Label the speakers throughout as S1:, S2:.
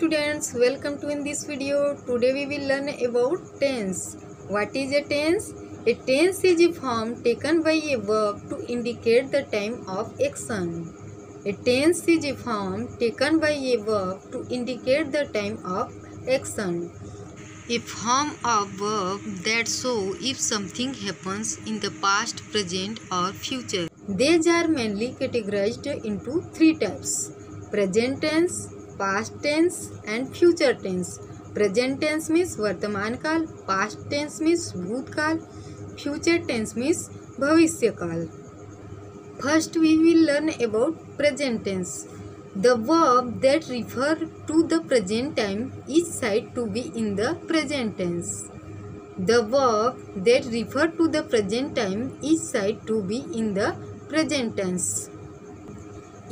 S1: students welcome to in this video. Today we will learn about tense. What is a tense? A tense is a form taken by a verb to indicate the time of action. A tense is a form taken by a verb to indicate the time of action. A form of verb that show if something happens in the past present or future. These are mainly categorized into three types. Present tense past tense and future tense present tense means वर्तमान काल past tense means भूतकाल future tense means भविष्यकाल first we will learn about present tense the verb that refer to the present time is said to be in the present tense the verb that refer to the present time is said to be in the present tense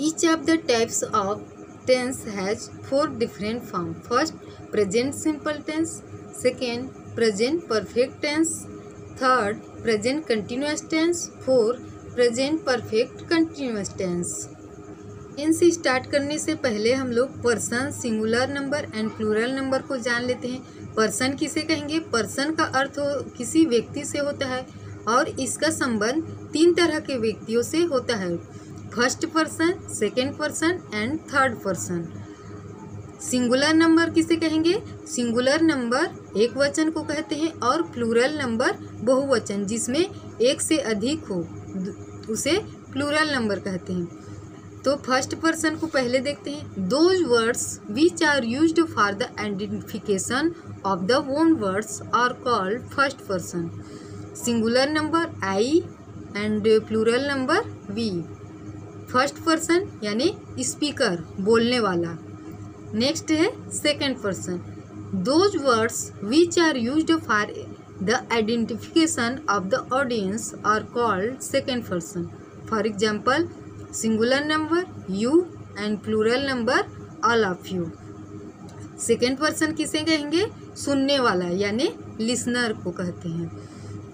S1: each of the types of tense has four different forms. First, present simple tense. Second, present perfect tense. Third, present continuous tense. Fourth, present perfect continuous tense. इनसे start करने से पहले हम लोग person singular number and plural number को जान लेते हैं पर्सन किसे कहेंगे पर्सन का अर्थ हो किसी व्यक्ति से होता है और इसका संबंध तीन तरह के व्यक्तियों से होता है first person, second person and third person. Singular number किसे कहेंगे? सिंगुलर नंबर एक वचन को कहते हैं और प्लूरल नंबर बहुवचन, जिसमें एक से अधिक हो उसे प्लूरल नंबर कहते हैं। तो फ़र्स्ट पर्सन को पहले देखते हैं। Those words which are use for the identification of the own words are called first person singular number I and plural number we first person यानी स्पीकर बोलने वाला। नेक्स्ट है second person. Those words which are use for the identification of the audience are called second person. For example singular number, you, and plural number, all of you. Second person किसे कहेंगे? सुनने वाला, यानी listener को कहते हैं।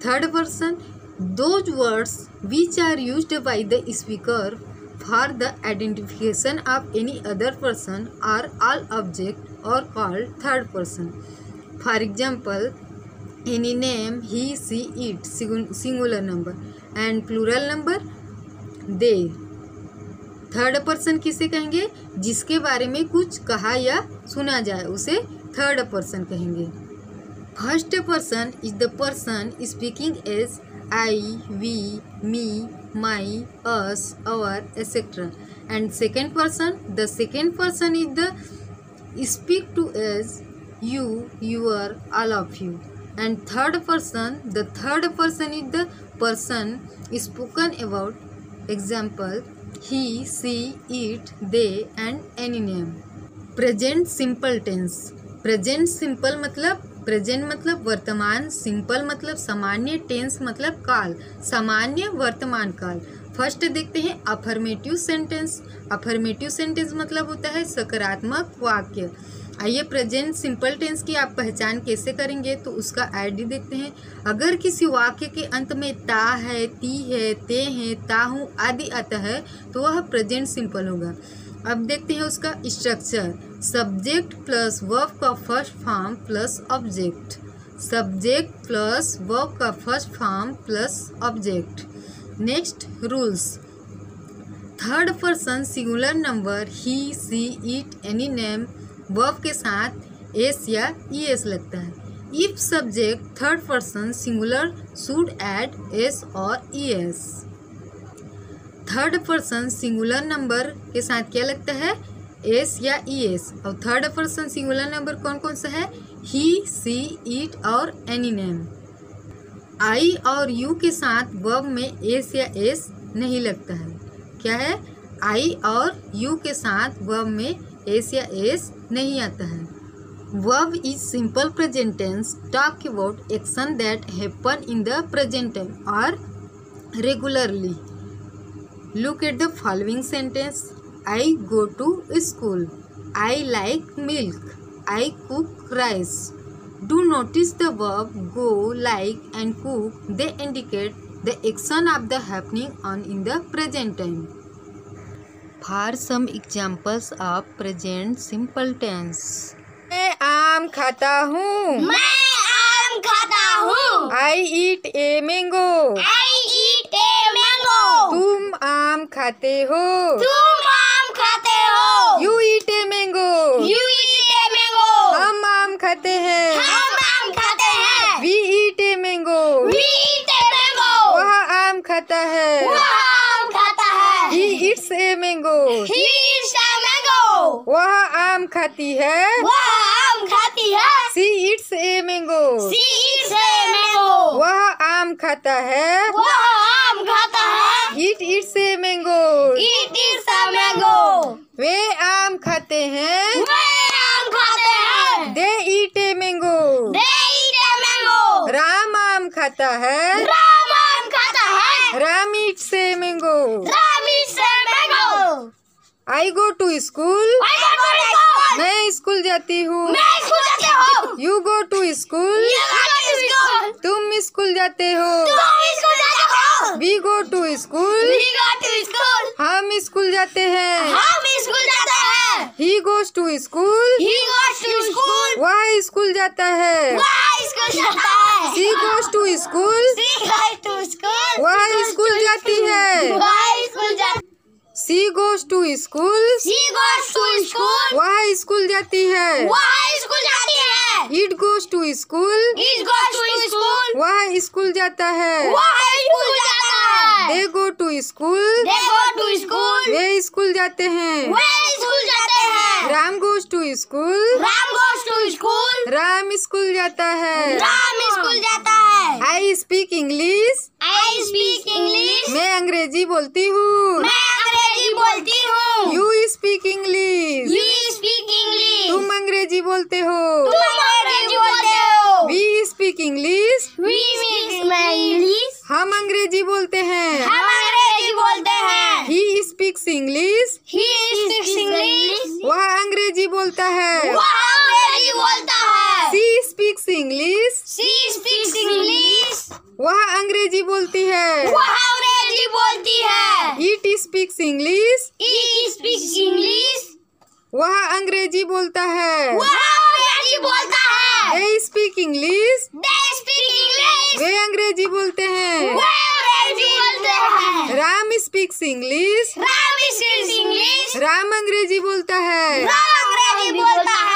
S1: Third person, those words which are use by the speaker for the identification of any other person are all object or called third person for example any name he she it singular number and plural number they third person किसे कहेंगे? जिसके बारे में कुछ कहा या सुना जाए, उसे थर्ड पर्सन कहेंगे। First person is the person speaking as I we me my, us, our, etc. And second person, the second person is the speak to us, you, your, all of you. And third person, the third person is the person spoken about. Example, he, she, it, they and any name. Present simple tense. Present simple मतलब present मतलब वर्तमान, simple मतलब सामान्य, tense मतलब काल, सामान्य वर्तमान काल। फ़र्स्ट देखते हैं अफर्मेटिव सेंटेंस अफर्मेटिव सेंटेंस मतलब होता है सकारात्मक वाक्य। आइए प्रेजेंट सिंपल टेंस की आप पहचान कैसे करेंगे? तो उसका आईडी देखते हैं। अगर किसी वाक्य के अंत में ता है, ती है, ते है ताहू आदि आता है तो वह प्रेजेंट सिंपल होगा। अब देखते हैं उसका स्ट्रक्चर सब्जेक्ट प्लस वर्ब का first form plus object subject plus verb का first form plus object next rules third person singular number he she it any name verb के साथ एस या ई एस लगता है. If subject third person singular should add S और E S third person singular number के साथ क्या लगता है? एस या ई एस। और थर्ड पर्सन सिंगुलर नंबर कौन कौन सा है? ही सी इट और एनी नेम आई और यू के साथ वर्ब में एस या एस नहीं लगता है। क्या है? आई और यू के साथ वर्ब में एस या एस नहीं आता है। Verb is simple present tense talk about action that happen in the present और regularly look at the following sentence. I go to school I like milk I cook rice do notice the verb go like and cook they indicate the action of the happening on in the present time for some examples of present simple tense मैं आम खाता हूँ। आई eat a mango
S2: I eat a mango
S1: तुम आम खाते हो।
S2: तुम खाते हैं।
S1: हम आम खाते हैं। We eat a mango
S2: we eat a mango
S1: वह आम खाता है।
S2: वह आम खाता है।
S1: He eats a mango
S2: he eats a mango
S1: वह आम खाती है।
S2: वह आम खाती है।
S1: She eats a mango
S2: she eats a mango
S1: वह आम खाता है।
S2: वह आम खाता है।
S1: It eats a mango
S2: it eats a mango
S1: वे आम खाते हैं
S2: वे आम खाते हैं
S1: they eat a mango
S2: they eat a mango
S1: Ram आम खाता है?
S2: राम खाता है।
S1: Ram eats a mango.
S2: Ram eats a mango
S1: I go to school मैं स्कूल जाती हूँ।
S2: मैं स्कूल जाते हो।
S1: यू गो टू स्कूल तुम स्कूल जाते हो।
S2: तुम स्कूल जाते
S1: we go to school
S2: we go to school
S1: हम स्कूल जाते हैं।
S2: हम स्कूल जाते हैं
S1: he goes to school
S2: he goes to school
S1: वह स्कूल जाता है
S2: वह स्कूल जाता है
S1: she goes to school
S2: she goes to school
S1: वह स्कूल जाती है
S2: वह स्कूल जाती
S1: she goes to school
S2: she goes to school
S1: वह स्कूल जाती है
S2: वह स्कूल जाती है
S1: it goes to school
S2: it goes to school
S1: वह स्कूल जाता है
S2: वह स्कूल जाता है
S1: they go to school
S2: they go to school
S1: way school जाते हैं
S2: वे स्कूल जाते हैं
S1: Ram goes to school
S2: Ram goes to school
S1: Ram school जाता है
S2: राम स्कूल जाता है
S1: I speak English
S2: I speak English
S1: मैं अंग्रेज़ी बोलती हूँ।
S2: मैं अंग्रेज़ी बोलती हूँ।
S1: You speak English
S2: you speak English
S1: तुम अंग्रेज़ी बोलते हो।
S2: तुम अंग्रेज़ी बोलते हो।
S1: We speak English
S2: we speak English
S1: हम अंग्रेज़ी बोलते हैं।
S2: हम अंग्रेज़ी बोलते हैं
S1: he speaks English
S2: he speaks English
S1: वह अंग्रेज़ी बोलता है
S2: वह अंग्रेज़ी बोलता है
S1: she speaks English
S2: she speaks English
S1: वह अंग्रेज़ी बोलती है
S2: वह अंग्रेज़ी बोलती है
S1: it speaks English
S2: he speaks English
S1: वह अंग्रेज़ी बोलता है
S2: वह अंग्रेज़ी बोलता है
S1: they speak English
S2: they speak English
S1: वे अंग्रेज़ी बोलते हैं
S2: वह अंग्रेज़ी बोलते हैं
S1: Ram speaks English
S2: Ram speaks English
S1: Ram अंग्रेज़ी बोलता है
S2: राम अंग्रेज़ी बोलता है